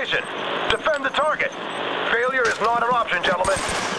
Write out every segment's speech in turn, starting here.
location. Defend the target. Failure is not an option, gentlemen.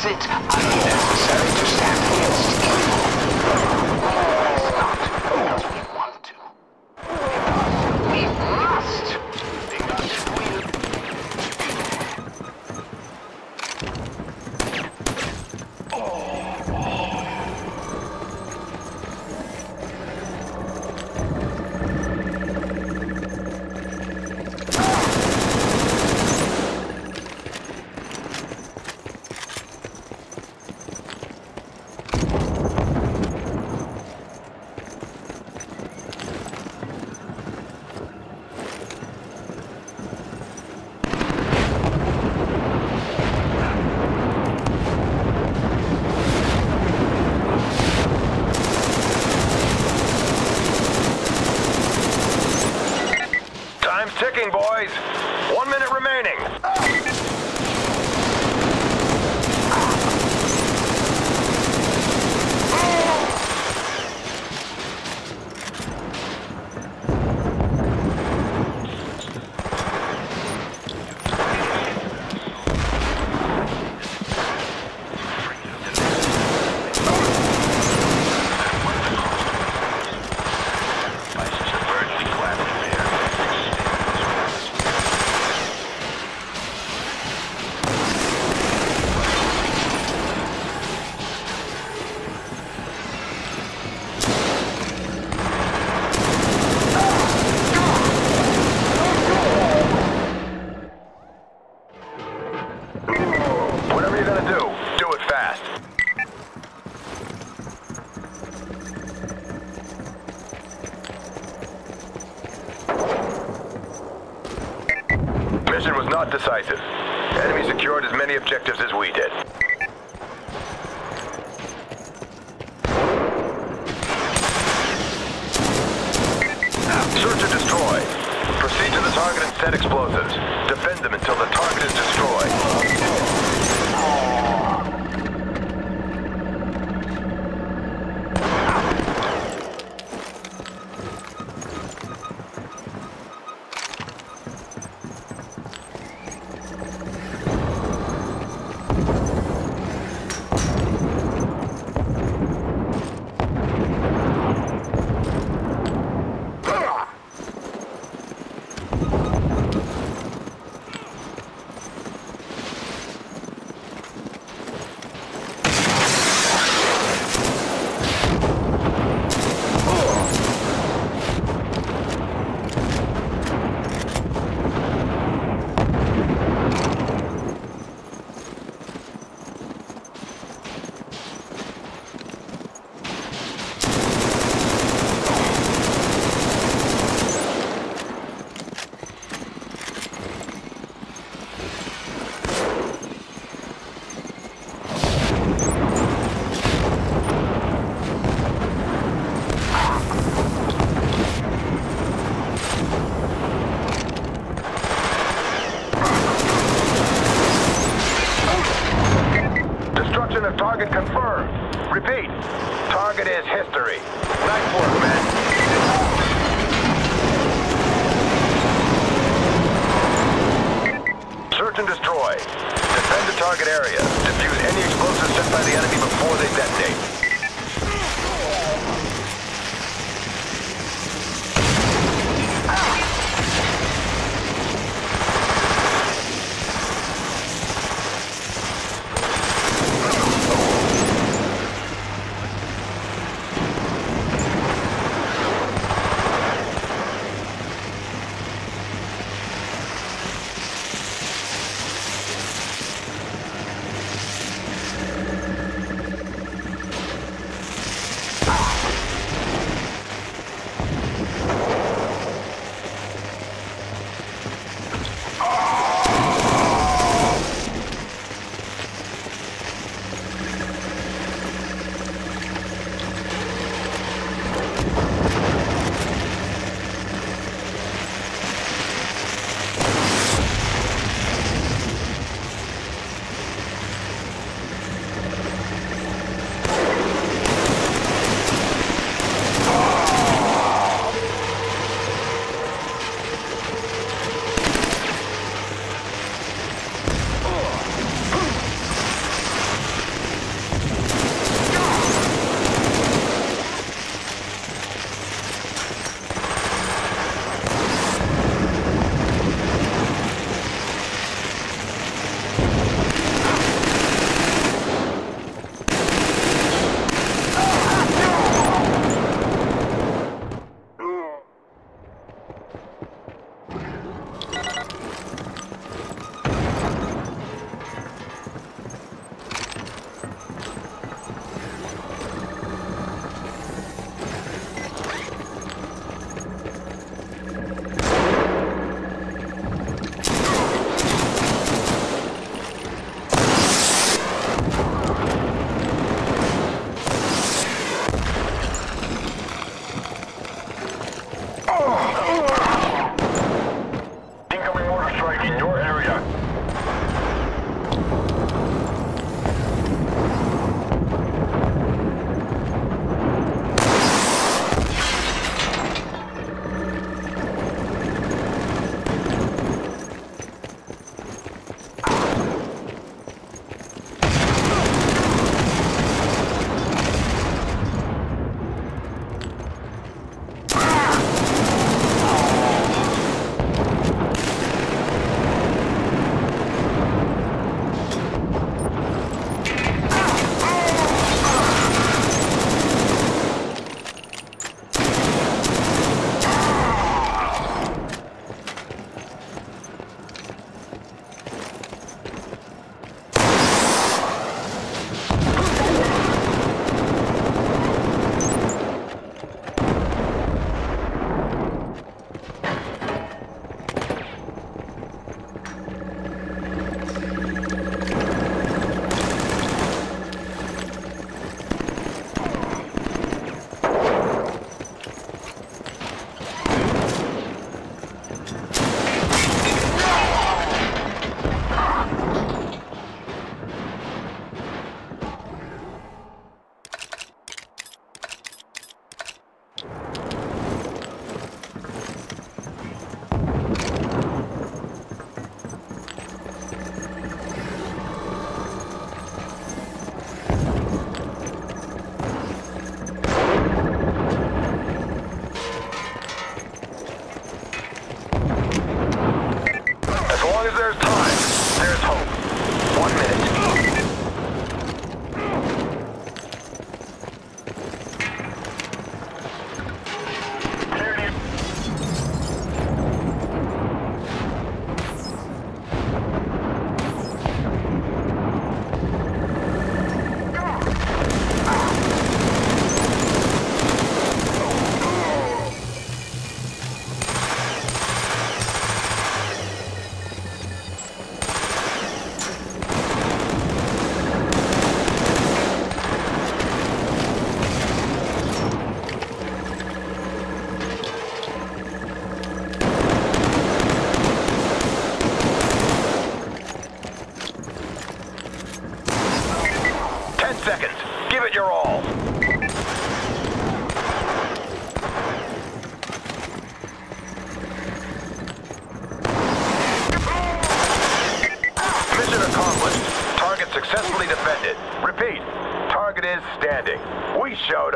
is it unnecessary to say? target and set explosives. Defend them until the target is destroyed.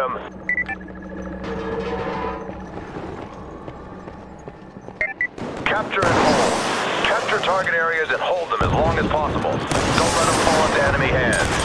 them. Capture and hold. Capture target areas and hold them as long as possible. Don't let them fall into enemy hands.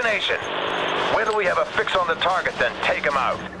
Destination. Wait till we have a fix on the target, then take him out.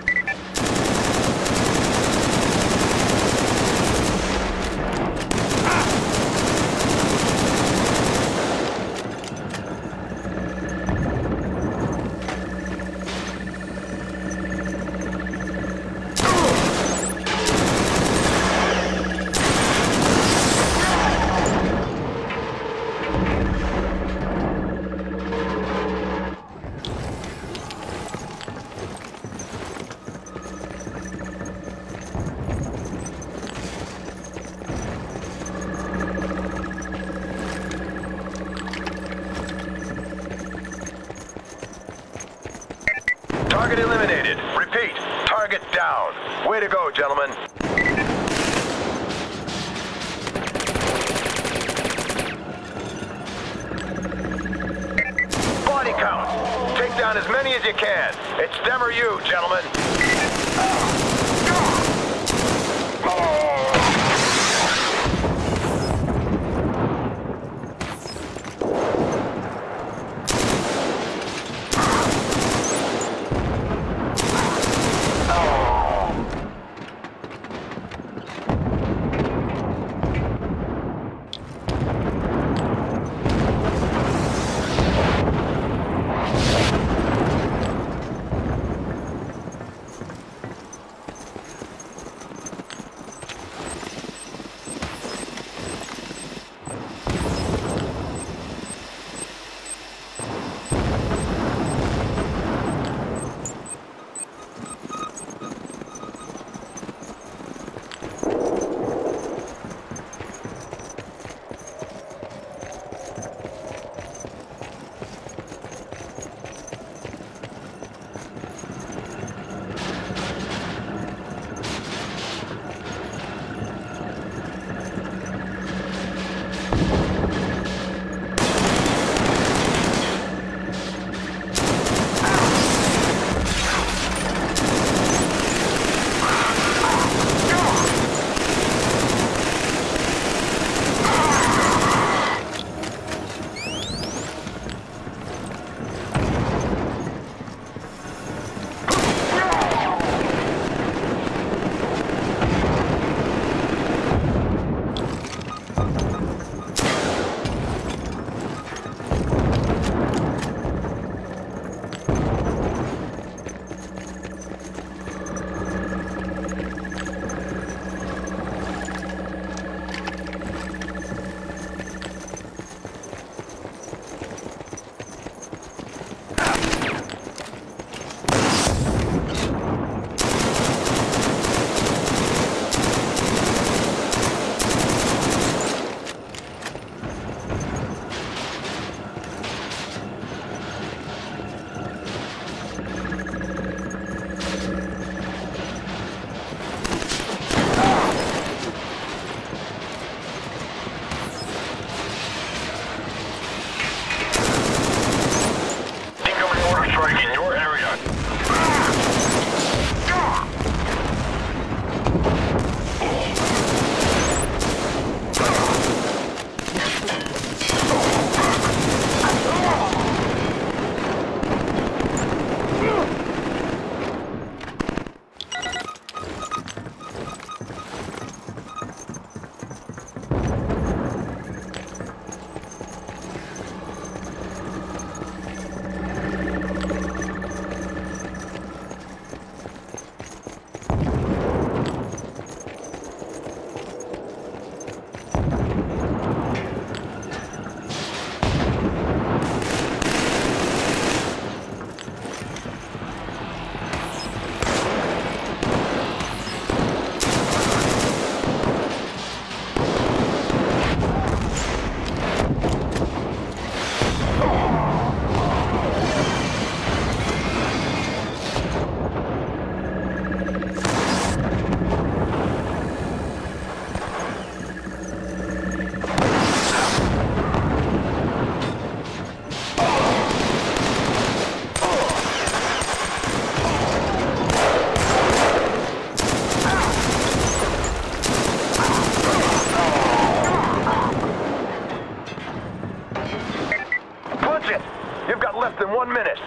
Target eliminated. Repeat, target down. Way to go, gentlemen. Body count. Take down as many as you can. It's them or you, gentlemen. You've got less than one minute.